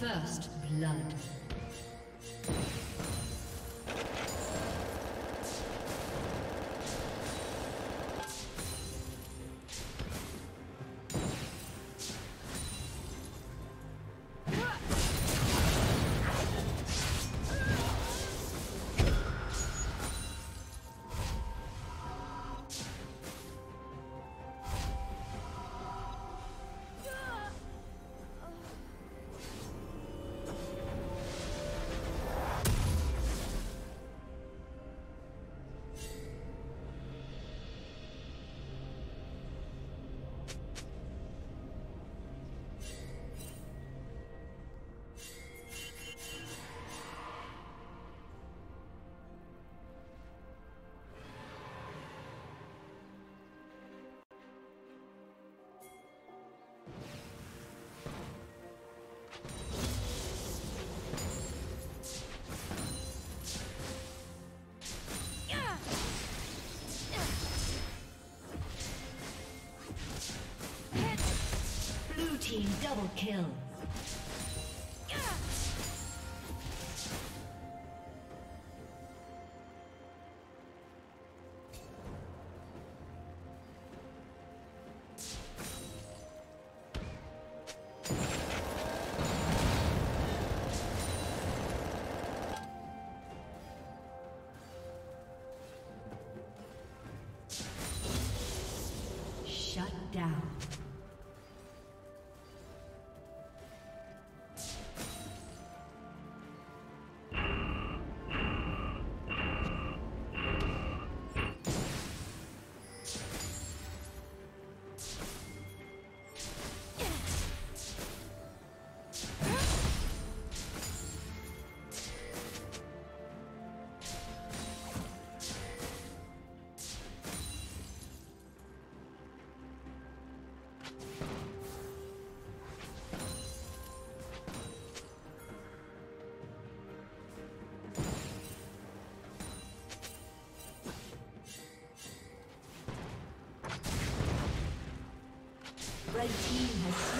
First blood. Double kill. Red team has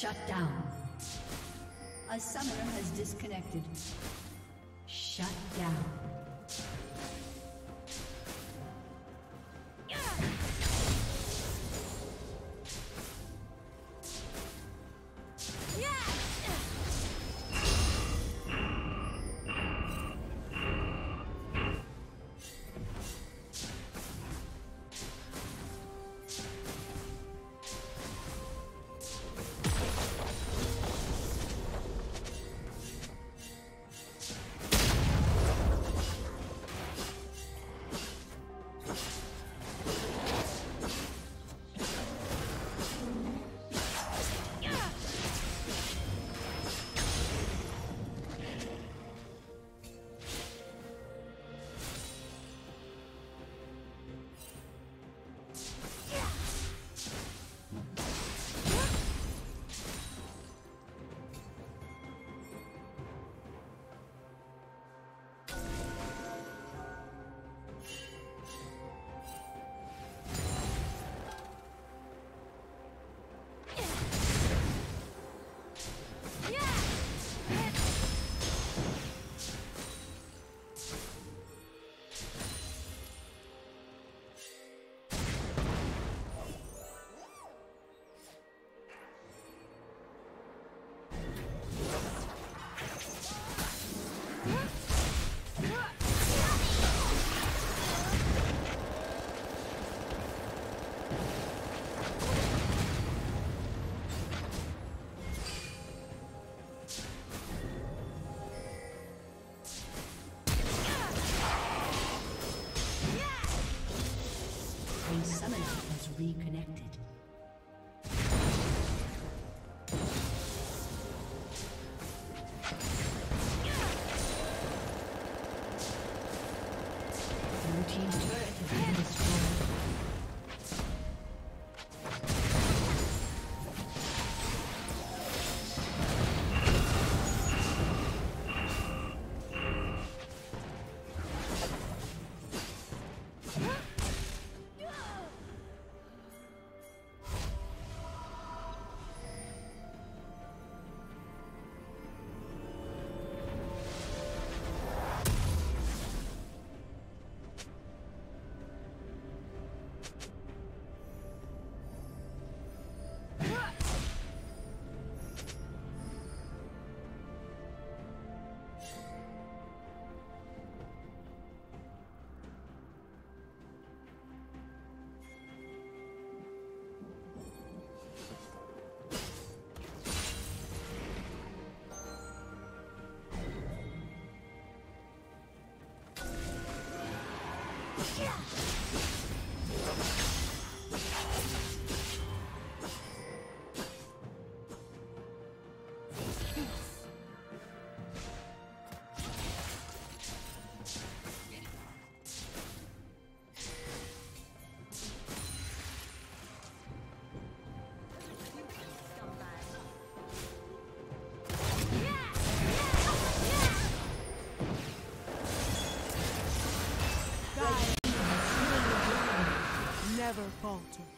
Shut down. A summoner has disconnected. Shut down. Never falter.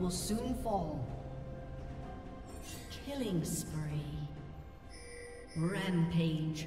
Will soon fall. Killing spree. Rampage.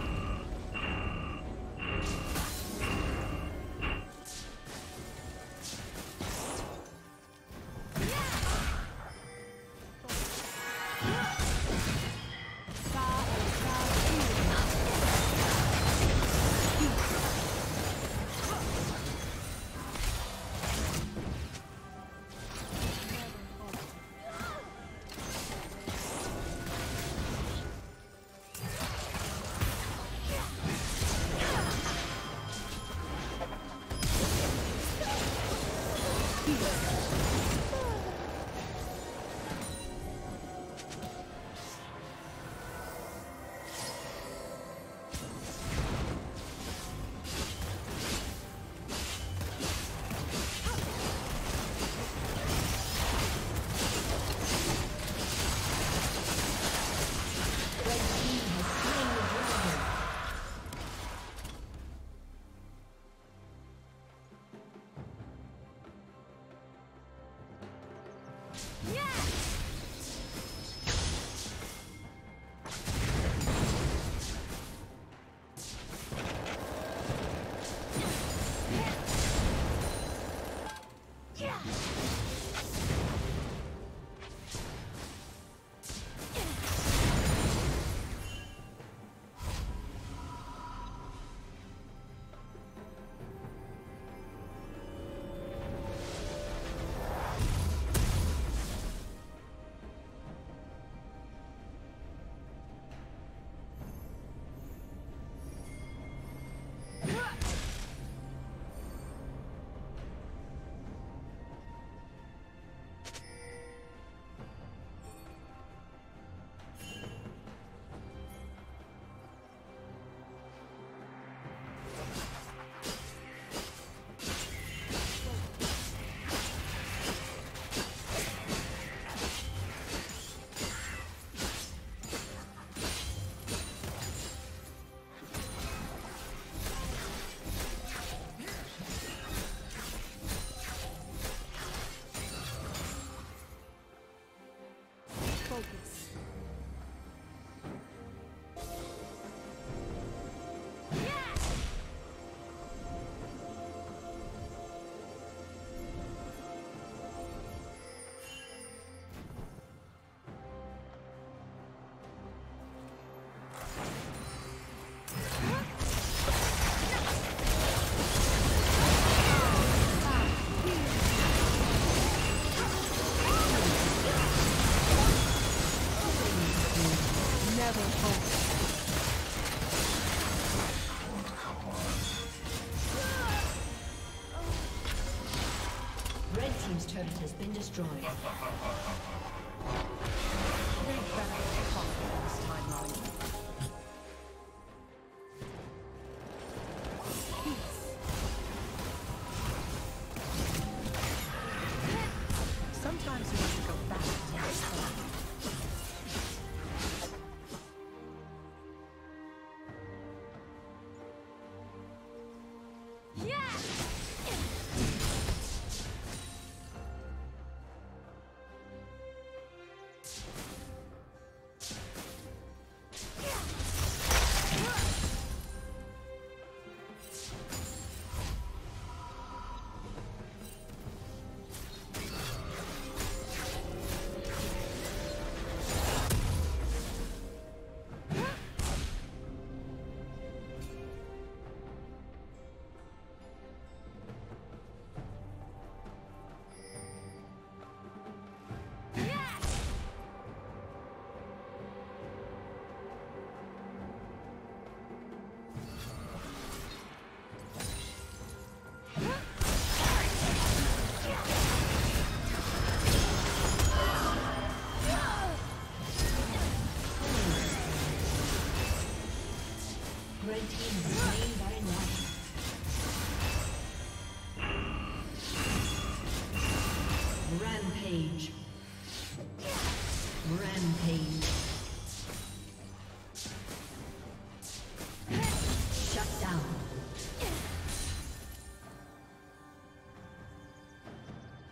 Sometimes you have to go back to your start.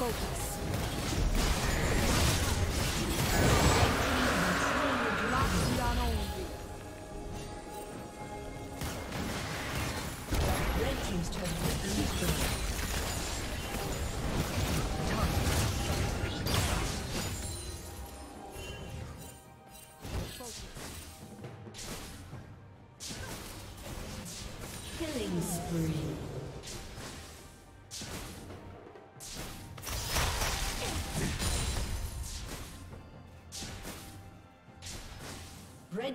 Red